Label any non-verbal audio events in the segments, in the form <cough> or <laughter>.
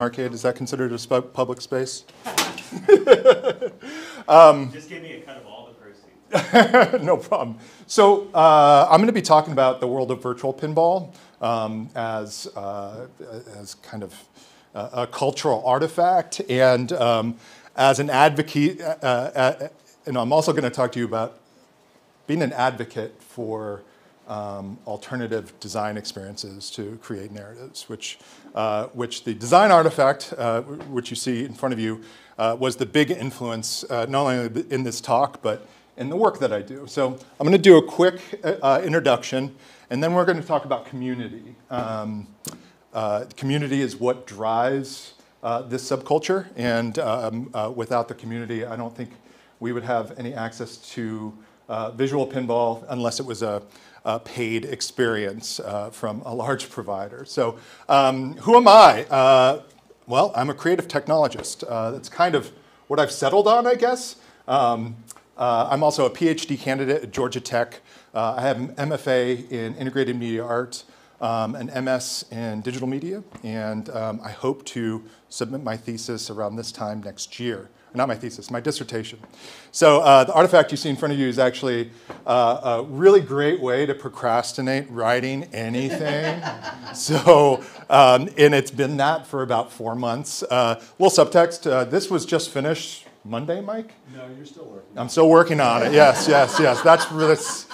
Arcade, is that considered a spu- public space? <laughs> Just give me a cut of all the proceeds. <laughs> no problem. So uh, I'm going to be talking about the world of virtual pinball um, as, uh, as kind of a, a cultural artifact and um, as an advocate. Uh, uh, and I'm also going to talk to you about being an advocate for um, alternative design experiences to create narratives, which, uh, which the design artifact, uh, which you see in front of you, uh, was the big influence, uh, not only in this talk, but in the work that I do. So I'm going to do a quick uh, introduction, and then we're going to talk about community. Um, uh, community is what drives this subculture, and um, without the community, I don't think we would have any access to visual pinball unless it was a uh, paid experience uh, from a large provider. So, um, who am I? Uh, well, I'm a creative technologist. Uh, that's kind of what I've settled on, I guess. Um, uh, I'm also a PhD candidate at Georgia Tech. Uh, I have an MFA in integrated media arts, um, an MS in digital media, and um, I hope to submit my thesis around this time next year not my thesis, my dissertation. So uh, the artifact you see in front of you is actually uh, a really great way to procrastinate writing anything. <laughs> so, um, and it's been that for about four months. Uh, little subtext, uh, this was just finished Monday, Mike? No, you're still working. I'm still working on it, yes, yes, yes. That's, that's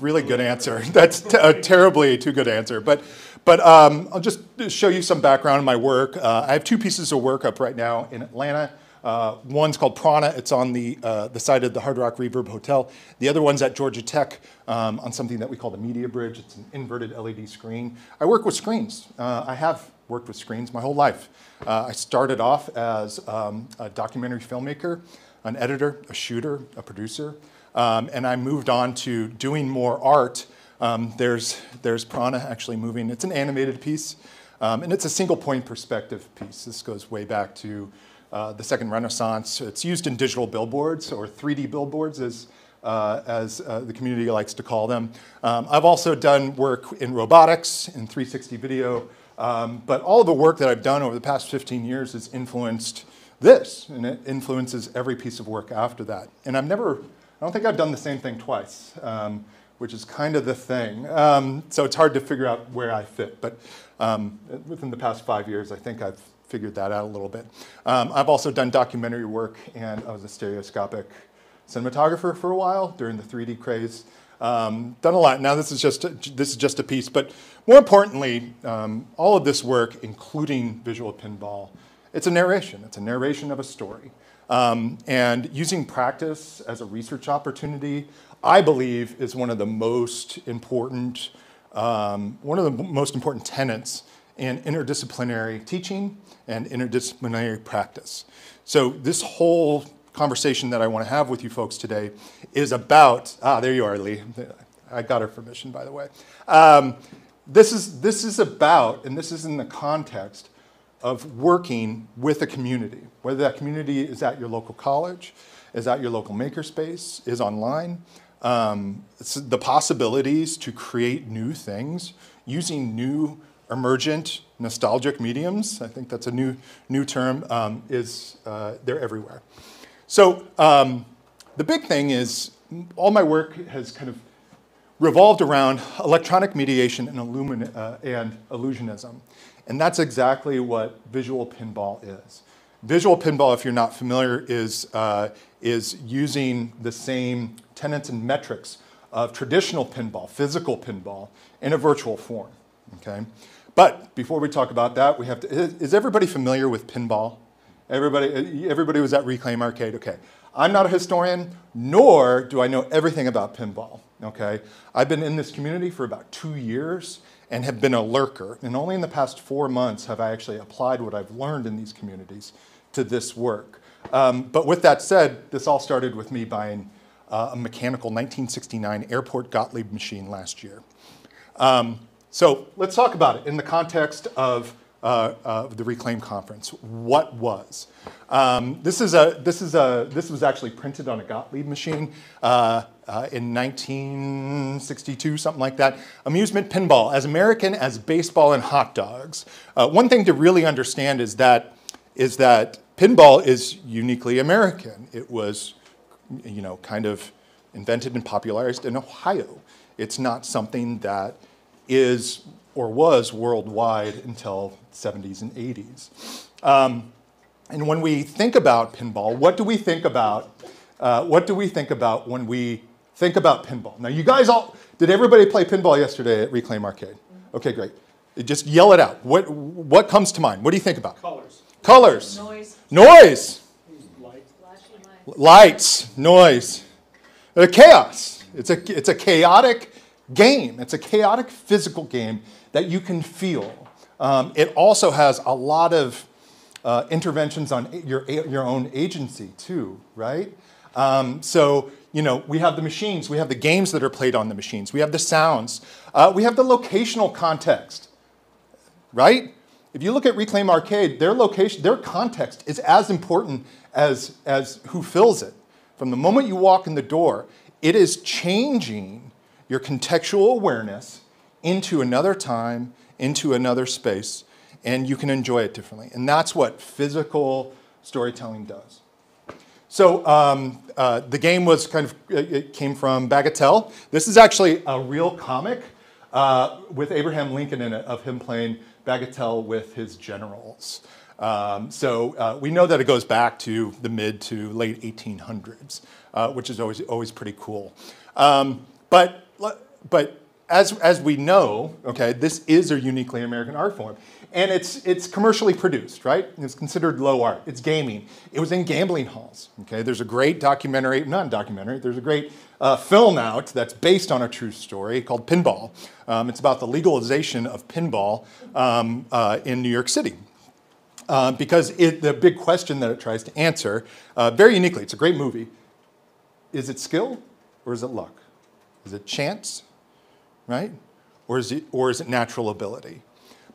really good answer. <laughs> That's t- a terribly too good answer. But, but um, I'll just show you some background in my work. Uh, I have two pieces of work up right now in Atlanta. Uh, one's called Prana. It's on the, uh, the side of the Hard Rock Reverb Hotel. The other one's at Georgia Tech um, on something that we call the Media Bridge. It's an inverted LED screen. I work with screens. Uh, I have worked with screens my whole life. Uh, I started off as um, a documentary filmmaker, an editor, a shooter, a producer, um, and I moved on to doing more art. Um, there's, there's Prana actually moving. It's an animated piece, um, and it's a single point perspective piece. This goes way back to uh, the second renaissance. It's used in digital billboards or 3D billboards as, uh, as uh, the community likes to call them. Um, I've also done work in robotics, in 360 video, um, but all the work that I've done over the past 15 years has influenced this, and it influences every piece of work after that. And I've never, I don't think I've done the same thing twice, um, which is kind of the thing. Um, so it's hard to figure out where I fit, but um, within the past five years, I think I've figured that out a little bit. Um, I've also done documentary work, and I was a stereoscopic cinematographer for a while during the 3D craze. Um, done a lot. Now this is just a, this is just a piece, but more importantly, um, all of this work, including visual pinball, it's a narration. It's a narration of a story. Um, and using practice as a research opportunity, I believe, is one of the most important um, one of the most important tenets in interdisciplinary teaching and interdisciplinary practice. So this whole conversation that I want to have with you folks today is about, ah, there you are, Lee. I got her permission, by the way. Um, this, is, this is about, and this is in the context of working with a community, whether that community is at your local college, is at your local makerspace, is online. Um, the possibilities to create new things using new emergent nostalgic mediums, I think that's a new, new term, um, is uh, they're everywhere. So um, the big thing is all my work has kind of revolved around electronic mediation and, illumin- uh, and illusionism. And that's exactly what visual pinball is. Visual pinball, if you're not familiar, is, uh, is using the same tenets and metrics of traditional pinball, physical pinball, in a virtual form. Okay? But before we talk about that, we have to, is everybody familiar with pinball? Everybody, everybody was at Reclaim Arcade, okay. I'm not a historian, nor do I know everything about pinball, okay? I've been in this community for about two years and have been a lurker, and only in the past four months have I actually applied what I've learned in these communities to this work. Um, but with that said, this all started with me buying uh, a mechanical 1969 Airport Gottlieb machine last year. Um, so let's talk about it in the context of uh, the Reclaim conference. What was? Um, this is a this is a this was actually printed on a Gottlieb machine uh, uh in 1962, something like that. Amusement pinball, as American as baseball and hot dogs. Uh, one thing to really understand is that is that pinball is uniquely American. It was, you know, kind of invented and popularized in Ohio. It's not something that is or was worldwide until 70s and 80s. Um, and when we think about pinball, what do we think about? Uh, what do we think about when we think about pinball? Now, you guys all, did everybody play pinball yesterday at Reclaim Arcade? Okay, great. Just yell it out. What, what comes to mind? What do you think about? Colors. Colors. Noise. Noise. Lights. Lights. Noise. Uh, chaos. It's a, it's a chaotic game. It's a chaotic physical game that you can feel. Um, it also has a lot of uh, interventions on your, your own agency too, right? Um, so, you know, we have the machines, we have the games that are played on the machines, we have the sounds, uh, we have the locational context, right? If you look at Reclaim Arcade, their location, their context is as important as, as who fills it. From the moment you walk in the door, it is changing your contextual awareness into another time, into another space, and you can enjoy it differently. And that's what physical storytelling does. So um, uh, the game was kind of, it came from Bagatelle. This is actually a real comic uh, with Abraham Lincoln in it of him playing Bagatelle with his generals. Um, so uh, we know that it goes back to the mid to late 1800s, uh, which is always, always pretty cool. Um, but, but as, as we know, okay, this is a uniquely American art form. And it's, it's commercially produced, right? It's considered low art. It's gaming. It was in gambling halls, okay? There's a great documentary, not a documentary, there's a great uh, film out that's based on a true story called Pinball. Um, it's about the legalization of pinball um, uh, in New York City. Uh, because it, the big question that it tries to answer, uh, very uniquely, it's a great movie, is it skill or is it luck? Is it chance right? Or is it, or is it natural ability?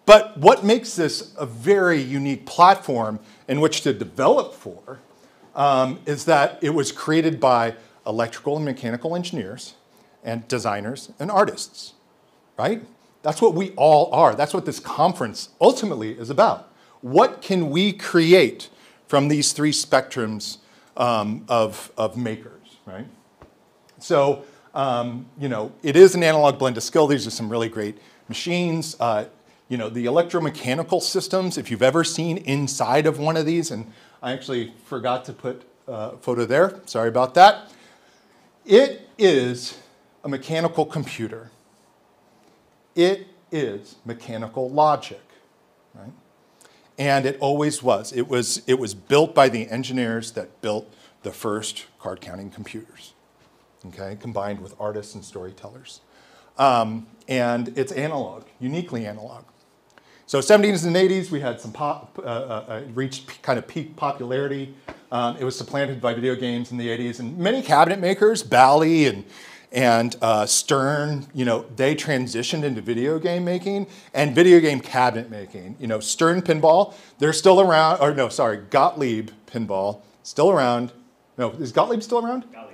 But what makes this a very unique platform in which to develop for um, is that it was created by electrical and mechanical engineers and designers and artists, right? That's what we all are. That's what this conference ultimately is about. What can we create from these three spectrums um, of, of makers, right? So um, you know, it is an analog blend of skill. These are some really great machines. Uh, you know, the electromechanical systems, if you've ever seen inside of one of these, and I actually forgot to put a photo there, sorry about that. It is a mechanical computer. It is mechanical logic, right? And it always was. It was, it was built by the engineers that built the first card counting computers okay, combined with artists and storytellers. Um, and it's analog, uniquely analog. So 70s and 80s, we had some pop, uh, uh, uh reached kind of peak popularity. Um, it was supplanted by video games in the 80s, and many cabinet makers, Bally and and uh, Stern, you know, they transitioned into video game making and video game cabinet making. You know, Stern Pinball, they're still around, or no, sorry, Gottlieb Pinball, still around. No, is Gottlieb still around? Gottlieb.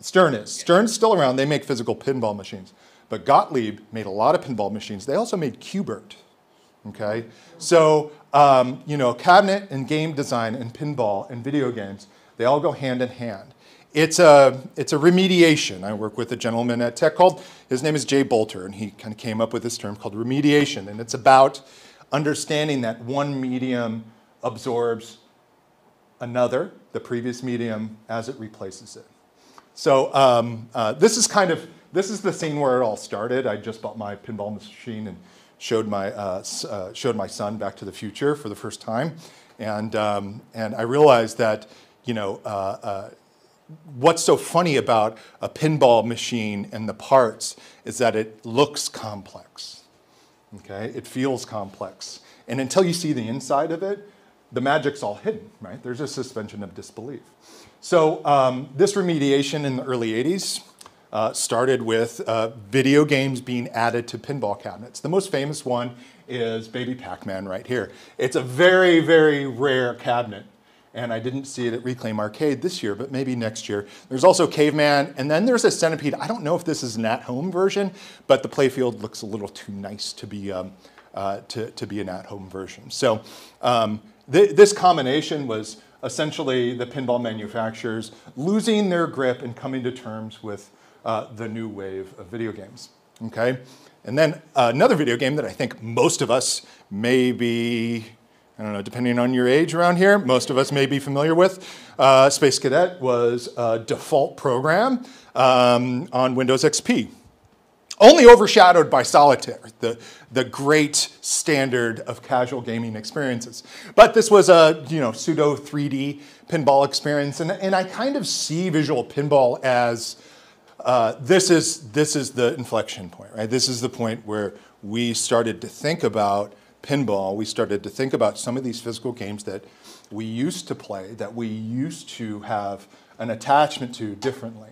Stern is. Stern's still around. They make physical pinball machines. But Gottlieb made a lot of pinball machines. They also made Q*bert. Okay? So, um, you know, cabinet and game design and pinball and video games, they all go hand in hand. It's a, it's a remediation. I work with a gentleman at Tech called, his name is Jay Bolter, and he kind of came up with this term called remediation. And it's about understanding that one medium absorbs another, the previous medium, as it replaces it. So um, uh, this is kind of, this is the scene where it all started. I just bought my pinball machine and showed my, uh, uh, showed my son Back to the Future for the first time. And, um, and I realized that, you know, uh, uh, what's so funny about a pinball machine and the parts is that it looks complex, okay? It feels complex. And until you see the inside of it, the magic's all hidden, right? There's a suspension of disbelief. So um, this remediation in the early 80s uh, started with uh, video games being added to pinball cabinets. The most famous one is Baby Pac-Man right here. It's a very, very rare cabinet. And I didn't see it at Reclaim Arcade this year, but maybe next year. There's also Caveman, and then there's a Centipede. I don't know if this is an at-home version, but the playfield looks a little too nice to be, um, uh, to, to be an at-home version. So um, th this combination was essentially the pinball manufacturers losing their grip and coming to terms with uh, the new wave of video games. Okay? And then uh, another video game that I think most of us may be, I don't know, depending on your age around here, most of us may be familiar with. Uh, Space Cadet was a default program um, on Windows XP only overshadowed by solitaire, the, the great standard of casual gaming experiences. But this was a you know, pseudo 3D pinball experience, and, and I kind of see visual pinball as uh, this, is, this is the inflection point, right? This is the point where we started to think about pinball, we started to think about some of these physical games that we used to play, that we used to have an attachment to differently.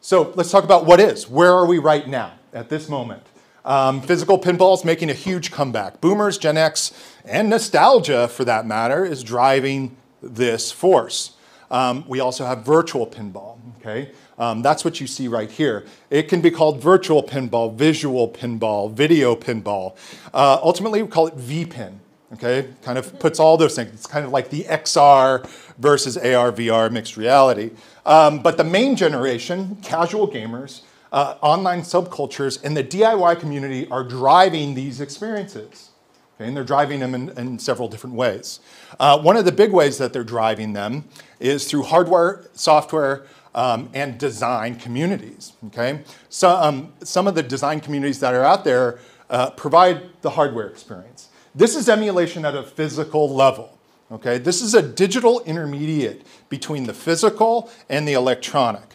So let's talk about what is. Where are we right now? At this moment. Um, physical pinball is making a huge comeback. Boomers, Gen X, and nostalgia, for that matter, is driving this force. Um, we also have virtual pinball, okay? Um, that's what you see right here. It can be called virtual pinball, visual pinball, video pinball. Uh, ultimately, we call it VPin, okay? Kind of puts all those things. It's kind of like the XR versus AR, VR mixed reality. Um, but the main generation, casual gamers, uh, online subcultures and the DIY community are driving these experiences. Okay, and they're driving them in, in several different ways. Uh, one of the big ways that they're driving them is through hardware, software, um, and design communities. Okay, so um, some of the design communities that are out there uh, provide the hardware experience. This is emulation at a physical level. Okay, this is a digital intermediate between the physical and the electronic.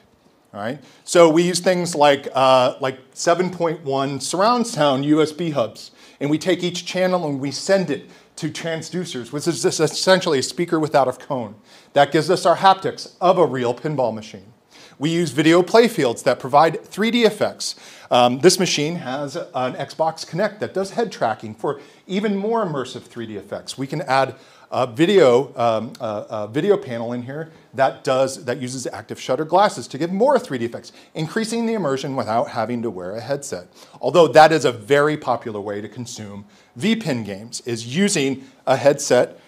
All right? So we use things like, uh, like 7.1 surround sound USB hubs, and we take each channel and we send it to transducers, which is essentially a speaker without a cone. That gives us our haptics of a real pinball machine. We use video playfields that provide 3D effects. Um, this machine has an Xbox Kinect that does head tracking for even more immersive 3D effects. We can add a video, um, a, a video panel in here that does that uses active shutter glasses to give more 3D effects, increasing the immersion without having to wear a headset. Although that is a very popular way to consume VPin games, is using a headset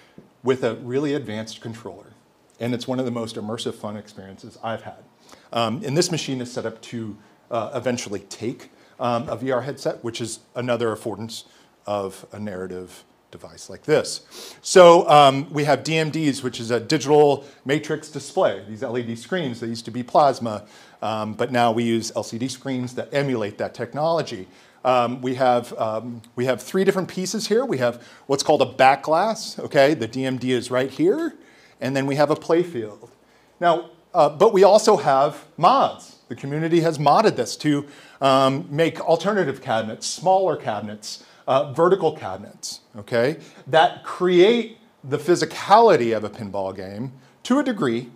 with a really advanced controller. And it's one of the most immersive fun experiences I've had. Um, and this machine is set up to uh, eventually take um, a VR headset, which is another affordance of a narrative device like this. So um, we have DMDs, which is a digital matrix display, these LED screens. They used to be plasma, um, but now we use LCD screens that emulate that technology. Um, we, have, um, we have three different pieces here. We have what's called a back glass, okay? The DMD is right here, and then we have a playfield. Now, uh, but we also have mods. The community has modded this to um, make alternative cabinets, smaller cabinets, uh, vertical cabinets, okay, that create the physicality of a pinball game to a degree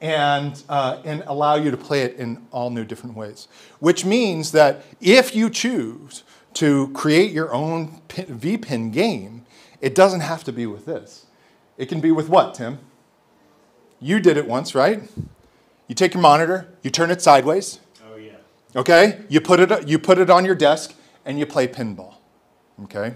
and, uh, and allow you to play it in all new different ways. Which means that if you choose to create your own VPin game, it doesn't have to be with this. It can be with what, Tim? You did it once, right? You take your monitor, you turn it sideways. Oh yeah. Okay? You put it you put it on your desk and you play pinball. Okay?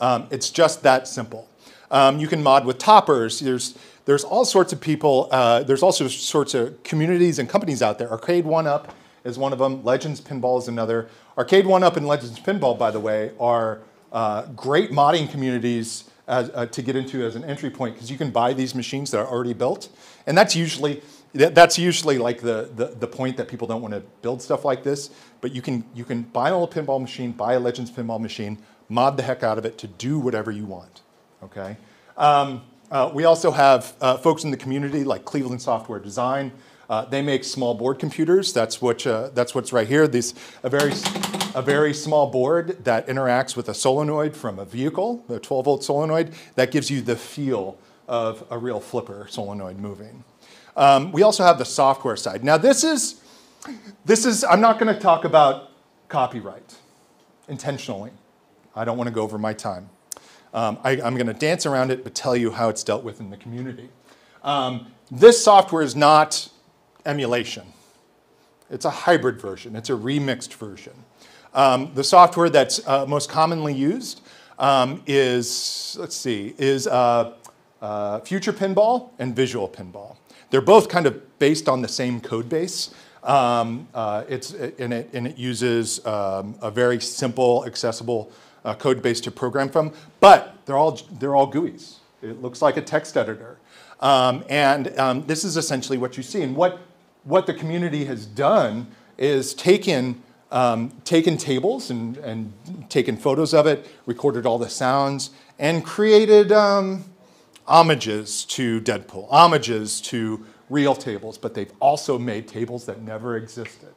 Um, it's just that simple. Um, you can mod with toppers. There's, there's all sorts of people, uh, there's also sorts of communities and companies out there. Arcade One Up is one of them. Legends Pinball is another. Arcade One Up and Legends Pinball, by the way, are uh, great modding communities as, uh, to get into as an entry point because you can buy these machines that are already built. And that's usually, that's usually like the, the, the, point that people don't want to build stuff like this. But you can, you can buy an old pinball machine, buy a Legends pinball machine, mod the heck out of it to do whatever you want, okay? Um, uh, we also have uh, folks in the community like Cleveland Software Design. Uh, they make small board computers. That's, what, uh, that's what's right here. This, a, very, a very small board that interacts with a solenoid from a vehicle, a 12 volt solenoid, that gives you the feel of a real flipper solenoid moving. Um, we also have the software side. Now this is, this is I'm not gonna talk about copyright intentionally I don't want to go over my time. Um, I, am going to dance around it, but tell you how it's dealt with in the community. Um, this software is not emulation. It's a hybrid version. It's a remixed version. Um, the software that's uh, most commonly used um, is, let's see, is uh, uh, Future Pinball and Visual Pinball. They're both kind of based on the same code base. Um, uh, it's, and, it, and it uses um, a very simple, accessible uh, code base to program from, but they're all, they're all GUIs. It looks like a text editor. Um, and um, this is essentially what you see. And what, what the community has done is taken, um, taken tables and, and taken photos of it, recorded all the sounds, and created um, homages to Deadpool, homages to real tables, but they've also made tables that never existed.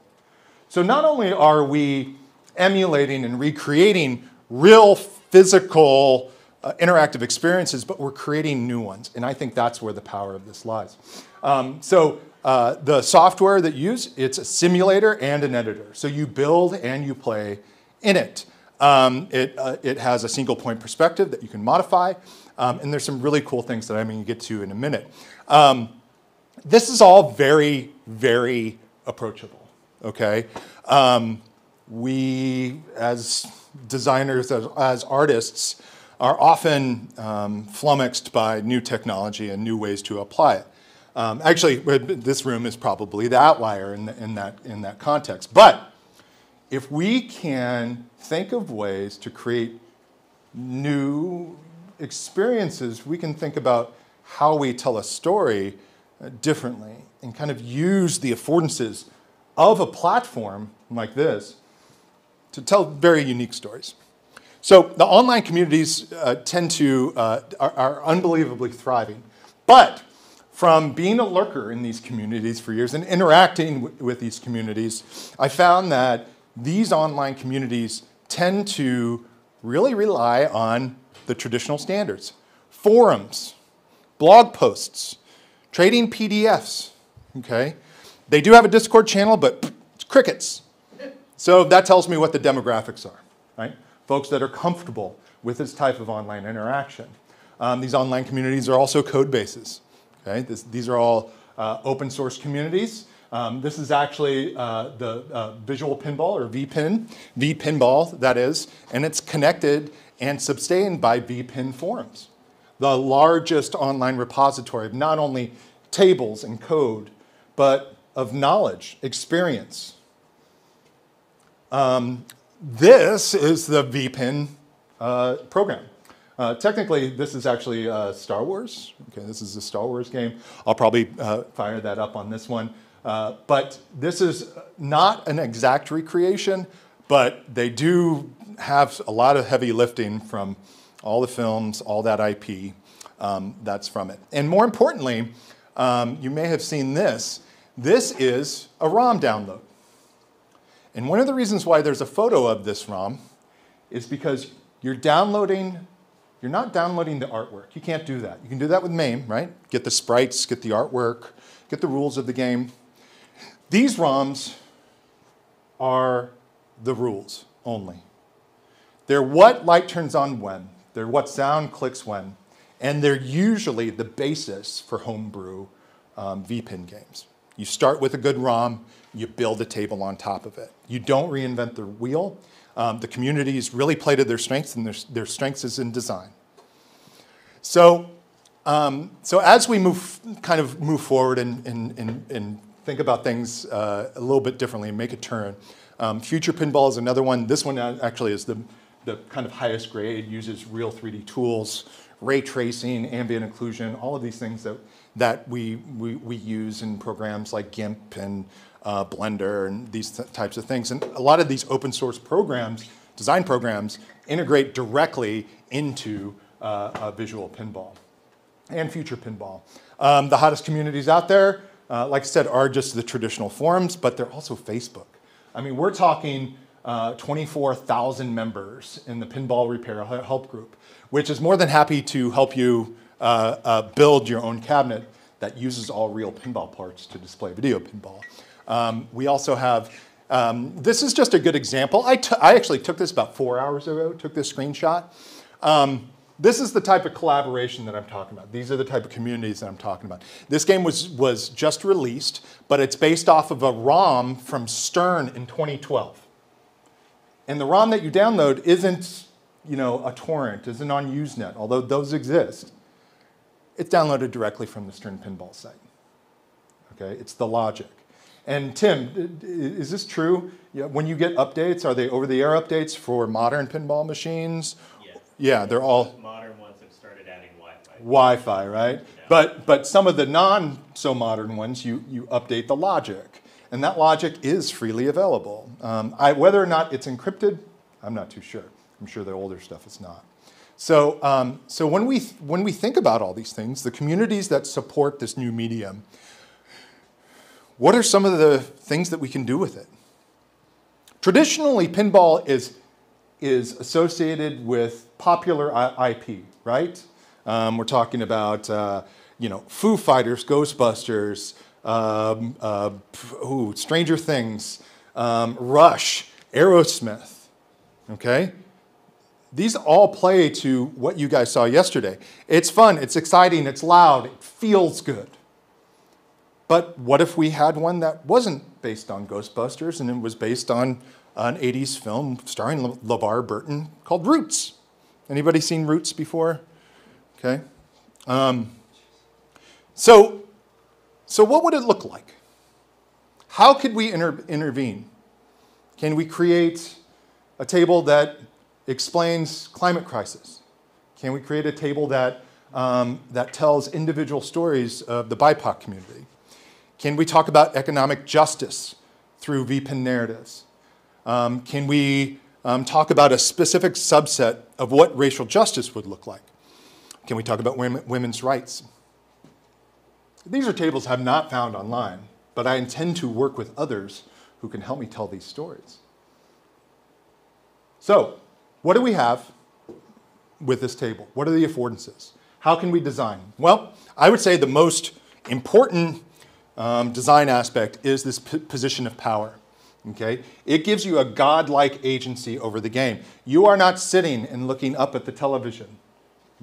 So not only are we emulating and recreating real physical uh, interactive experiences, but we're creating new ones. And I think that's where the power of this lies. Um, so uh, the software that you use, it's a simulator and an editor. So you build and you play in it. Um, it, uh, it has a single point perspective that you can modify. Um, and there's some really cool things that I'm going to get to in a minute. Um, this is all very, very approachable, okay? Um, we, as designers, as, as artists, are often um, flummoxed by new technology and new ways to apply it. Um, actually, this room is probably the outlier in, the, in, that, in that context. But if we can think of ways to create new experiences, we can think about how we tell a story uh, differently and kind of use the affordances of a platform like this to tell very unique stories. So the online communities uh, tend to, uh, are, are, unbelievably thriving. But from being a lurker in these communities for years and interacting with these communities, I found that these online communities tend to really rely on the traditional standards. Forums, blog posts, trading PDFs, okay? They do have a Discord channel, but <tsk> it's crickets. So that tells me what the demographics are, right? Folks that are comfortable with this type of online interaction. Um, these online communities are also code bases, okay? This, these are all uh, open source communities. Um, this is actually uh, the uh, Visual Pinball, or VPin, VPinball, that is, and it's connected and sustained by VPin forums, the largest online repository of not only tables and code, but of knowledge, experience, um, this is the VPin uh, program. Uh, technically, this is actually uh, Star Wars. Okay, this is a Star Wars game. I'll probably uh, fire that up on this one. Uh, but this is not an exact recreation, but they do have a lot of heavy lifting from all the films, all that IP um, that's from it. And more importantly, um, you may have seen this. This is a ROM download. And one of the reasons why there's a photo of this ROM is because you're downloading, you're not downloading the artwork. You can't do that. You can do that with MAME, right? Get the sprites, get the artwork, get the rules of the game. These ROMs are the rules only. They're what light turns on when, they're what sound clicks when, and they're usually the basis for homebrew um, VPin games. You start with a good ROM, you build a table on top of it. You don't reinvent the wheel. Um, the communities really play to their strengths, and their, their strengths is in design. So, um, so as we move, kind of move forward and, and, and, and think about things uh, a little bit differently and make a turn, um, Future Pinball is another one. This one actually is the, the kind of highest grade, uses real 3D tools, ray tracing, ambient occlusion, all of these things that, that we, we, we use in programs like GIMP and uh, Blender and these th types of things. And a lot of these open source programs, design programs, integrate directly into uh, visual pinball and future pinball. Um, the hottest communities out there, uh, like I said, are just the traditional forums, but they're also Facebook. I mean, we're talking uh, 24,000 members in the Pinball Repair Help Group, which is more than happy to help you uh, uh, build your own cabinet that uses all real pinball parts to display video pinball. Um, we also have Um, this is just a good example. I, I actually took this about four hours ago, took this screenshot. Um, this is the type of collaboration that I'm talking about. These are the type of communities that I'm talking about. This game was, was just released, but it's based off of a ROM from Stern in 2012. And the ROM that you download isn't, you know, a torrent, isn't on Usenet, although those exist. It's downloaded directly from the Stern Pinball site. Okay, it's the logic. And Tim, is this true? When you get updates, are they over-the-air updates for modern pinball machines? Yes. Yeah, they're all Modern ones have started adding Wi-Fi. Wi-Fi, right? But but some of the non so modern ones, you you update the logic, and that logic is freely available. Um, I, whether or not it's encrypted, I'm not too sure. I'm sure the older stuff is not. So um, so when we when we think about all these things, the communities that support this new medium what are some of the things that we can do with it? Traditionally, pinball is, is associated with popular IP, right? Um, we're talking about, uh, you know, Foo Fighters, Ghostbusters, um, uh, ooh, Stranger Things, um, Rush, Aerosmith, okay? These all play to what you guys saw yesterday. It's fun, it's exciting, it's loud, it feels good. But what if we had one that wasn't based on Ghostbusters and it was based on an 80s film starring Le LeVar Burton called Roots? Anybody seen Roots before? Okay. Um, so, so what would it look like? How could we inter intervene? Can we create a table that explains climate crisis? Can we create a table that, um, that tells individual stories of the BIPOC community? Can we talk about economic justice through VPIN narratives? Um, can we um, talk about a specific subset of what racial justice would look like? Can we talk about women, women's rights? These are tables I've not found online, but I intend to work with others who can help me tell these stories. So, what do we have with this table? What are the affordances? How can we design? Well, I would say the most important um, design aspect is this position of power. Okay? It gives you a godlike agency over the game. You are not sitting and looking up at the television.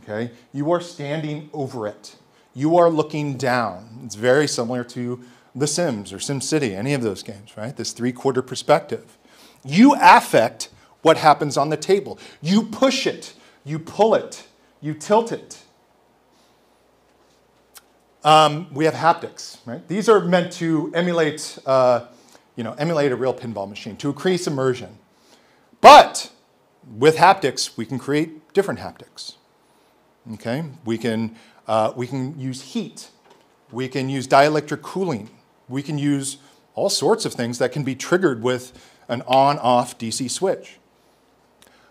Okay? You are standing over it. You are looking down. It's very similar to The Sims or SimCity, any of those games, right? This three-quarter perspective. You affect what happens on the table. You push it, you pull it, you tilt it. Um, we have haptics, right? These are meant to emulate, uh, you know, emulate a real pinball machine, to increase immersion. But with haptics, we can create different haptics. Okay, we can, uh, we can use heat. We can use dielectric cooling. We can use all sorts of things that can be triggered with an on-off DC switch.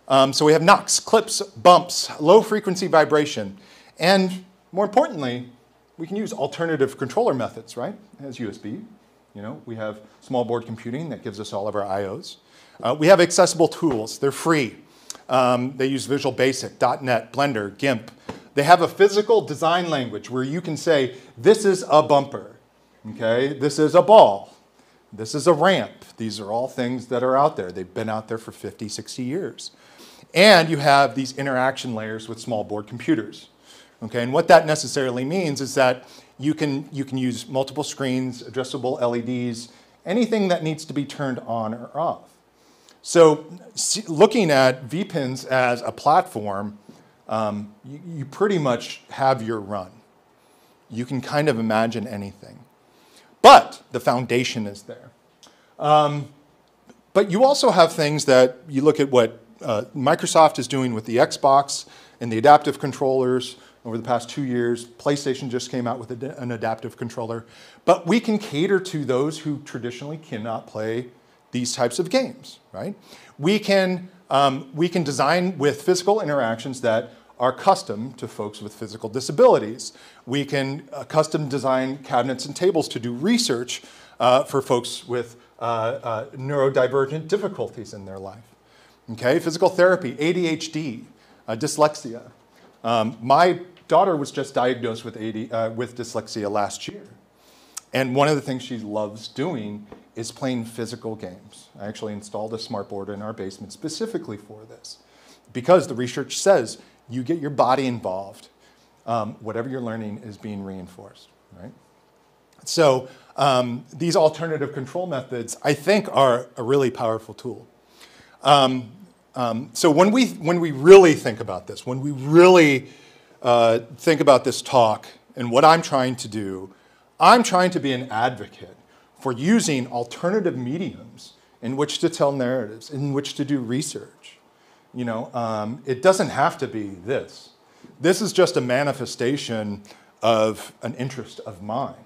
Um, so we have knocks, clips, bumps, low frequency vibration, and more importantly, we can use alternative controller methods, right? As USB. You know, we have small board computing that gives us all of our IOs. Uh, we have accessible tools. They're free. Um, they use Visual Basic, .NET, Blender, GIMP. They have a physical design language where you can say, this is a bumper, okay? This is a ball. This is a ramp. These are all things that are out there. They've been out there for 50, 60 years. And you have these interaction layers with small board computers. Okay, and what that necessarily means is that you can, you can use multiple screens, addressable LEDs, anything that needs to be turned on or off. So looking at VPINs as a platform, um, you, you, pretty much have your run. You can kind of imagine anything. But the foundation is there. Um, but you also have things that you look at what uh, Microsoft is doing with the Xbox and the adaptive controllers, over the past two years. PlayStation just came out with an adaptive controller. But we can cater to those who traditionally cannot play these types of games, right? We can, um, we can design with physical interactions that are custom to folks with physical disabilities. We can uh, custom design cabinets and tables to do research uh, for folks with uh, uh neurodivergent difficulties in their life. Okay, physical therapy, ADHD, uh, dyslexia. Um, my daughter was just diagnosed with, AD, uh, with dyslexia last year. And one of the things she loves doing is playing physical games. I actually installed a smart board in our basement specifically for this because the research says you get your body involved, um, whatever you're learning is being reinforced, right? So um, these alternative control methods, I think, are a really powerful tool. Um, um, so when we, when we really think about this, when we really uh, think about this talk and what I'm trying to do, I'm trying to be an advocate for using alternative mediums in which to tell narratives, in which to do research. You know, um, it doesn't have to be this. This is just a manifestation of an interest of mine,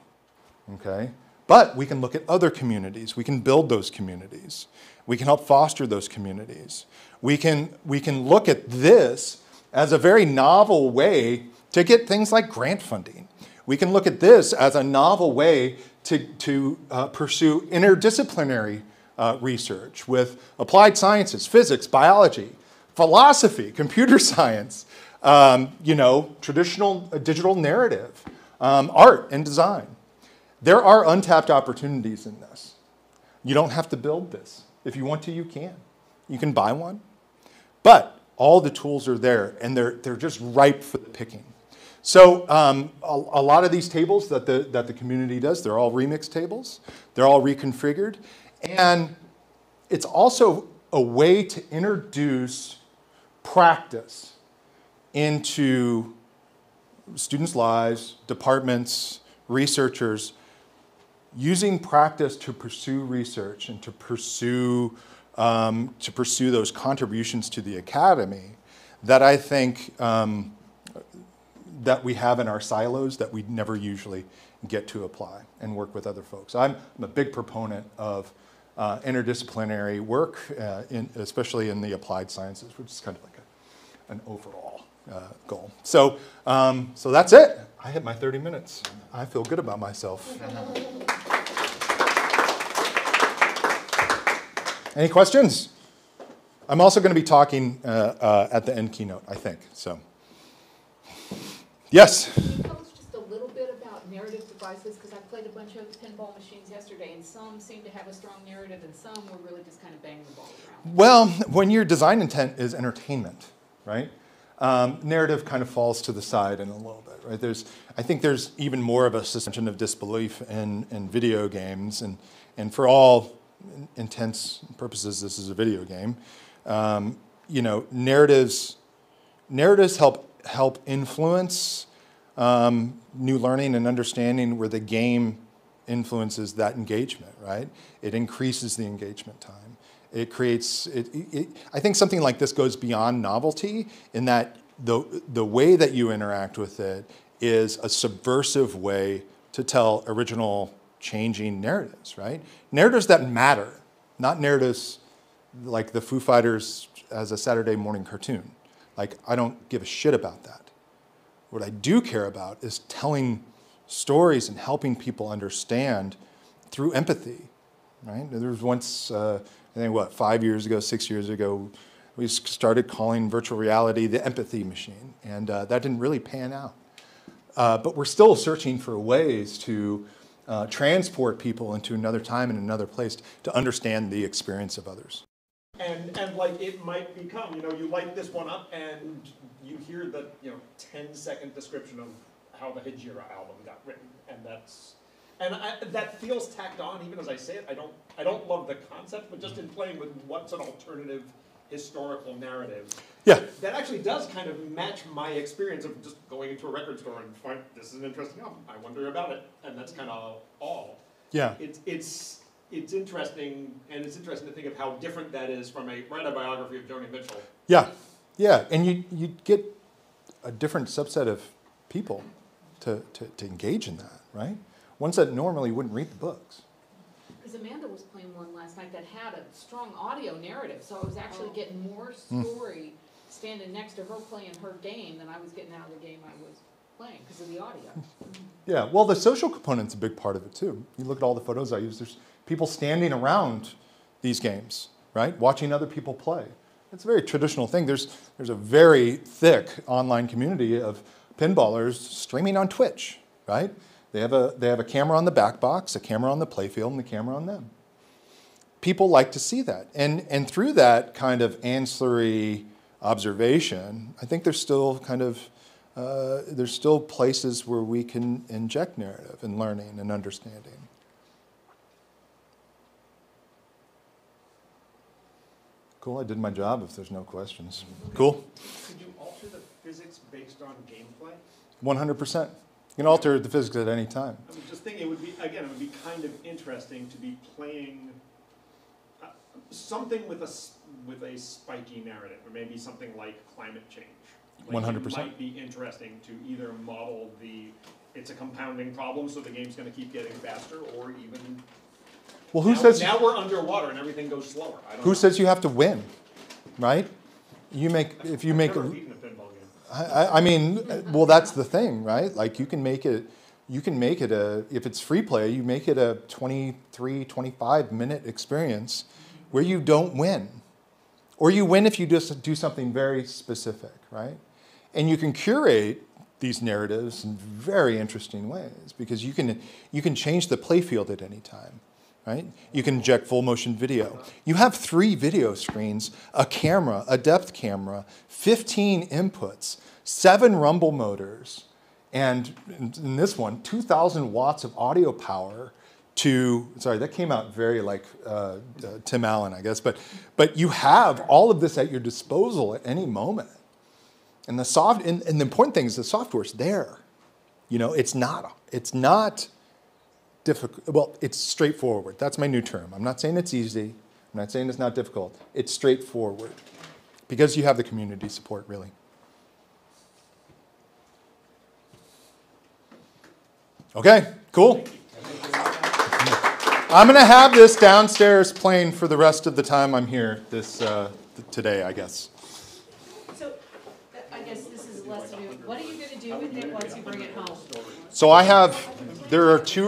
okay? But we can look at other communities. We can build those communities. We can help foster those communities. We can, we can look at this as a very novel way to get things like grant funding. We can look at this as a novel way to, to uh, pursue interdisciplinary uh, research with applied sciences, physics, biology, philosophy, computer <laughs> science, um, you know, traditional uh, digital narrative, um, art and design. There are untapped opportunities in this. You don't have to build this. If you want to, you can. You can buy one. But all the tools are there, and they're, they're just ripe for the picking. So um, a, a, lot of these tables that the, that the community does, they're all remix tables. They're all reconfigured. And it's also a way to introduce practice into students' lives, departments, researchers, using practice to pursue research and to pursue, um, to pursue those contributions to the academy that I think um, that we have in our silos that we never usually get to apply and work with other folks. I'm, I'm a big proponent of uh, interdisciplinary work, uh, in, especially in the applied sciences, which is kind of like a, an overall uh, goal. So, um, so that's it. I hit my 30 minutes. I feel good about myself. <laughs> Any questions? I'm also going to be talking uh, uh, at the end keynote, I think. So. Yes? Can you tell us just a little bit about narrative devices? Because I played a bunch of pinball machines yesterday, and some seem to have a strong narrative, and some were really just kind of banging the ball around. Well, when your design intent is entertainment, right? Um, narrative kind of falls to the side in a little bit, right? There's, I think there's even more of a suspension of disbelief in, in video games, and, and for all intents purposes, this is a video game. Um, you know, narratives, narratives help help influence um, new learning and understanding where the game influences that engagement, right? It increases the engagement time. It creates, it, it, I think something like this goes beyond novelty in that the, the way that you interact with it is a subversive way to tell original changing narratives, right? Narratives that matter, not narratives like the Foo Fighters as a Saturday morning cartoon. Like, I don't give a shit about that. What I do care about is telling stories and helping people understand through empathy, right? There was once, uh, I think, what, five years ago, six years ago, we started calling virtual reality the empathy machine, and uh, that didn't really pan out. Uh, but we're still searching for ways to uh, transport people into another time and another place to understand the experience of others. And, and like it might become, you know, you light this one up and you hear the, you know, 10 second description of how the Hejira album got written. And that's, and I, that feels tacked on even as I say it. I don't, I don't love the concept, but just in playing with what's an alternative historical narrative. Yeah. That actually does kind of match my experience of just going into a record store and find this is an interesting album. I wonder about it. And that's kind of all. Yeah. It's, it's, it's interesting, and it's interesting to think of how different that is from a write a biography of Joni Mitchell. Yeah, yeah, and you you get a different subset of people to, to, to engage in that, right? Ones that normally wouldn't read the books. Because Amanda was playing one last night that had a strong audio narrative, so I was actually oh. getting more hmm. story standing next to her playing her game than I was getting out of the game I was playing because of the audio. Hmm. <laughs> Yeah, well, the social component's a big part of it too. You look at all the photos I use. There's people standing around these games, right? Watching other people play. It's a very traditional thing. There's, there's a very thick online community of pinballers streaming on Twitch, right? They have, a, they have a camera on the back box, a camera on the playfield, and a camera on them. people like to see that. And, and through that kind of ancillary observation, I think there's still kind of, uh, there's still places where we can inject narrative and learning and understanding. Cool, I did my job if there's no questions. Cool. Could you alter the physics based on gameplay? 100%. You can alter the physics at any time. I'm just thinking it would be, again, it would be kind of interesting to be playing uh, something with a, with a spiky narrative, or maybe something like climate change. Like, 100%. It might be interesting to either model the, it's a compounding problem, so the game's gonna keep getting faster, or even. Well, who now- says, Now we're underwater and everything goes slower, I don't know. who says you have to win, right? You make, if you make, Never a- beaten a pinball game. I, I- mean, well, that's the thing, right? Like you can make it, you can make it a, if it's free play, you make it a 23, 25 minute experience where you don't win. Or you win if you just do something very specific, right? And you can curate these narratives in very interesting ways because you can, you can change the playfield at any time, right? You can inject full motion video. You have three video screens, a camera, a depth camera, 15 inputs, seven rumble motors, and in this one, 2,000 watts of audio power to, sorry, that came out very like uh, uh, Tim Allen, I guess, but, but you have all of this at your disposal at any moment. And the soft, and, and the important thing is the software's there. You know, it's not, it's not difficult. Well, it's straightforward. That's my new term. I'm not saying it's easy. I'm not saying it's not difficult. It's straightforward because you have the community support, really. Okay, cool. I'm gonna have this downstairs playing for the rest of the time I'm here this uh, today, I guess. So, I guess this is less of what are you gonna do with it once you bring it home? So I have, there are two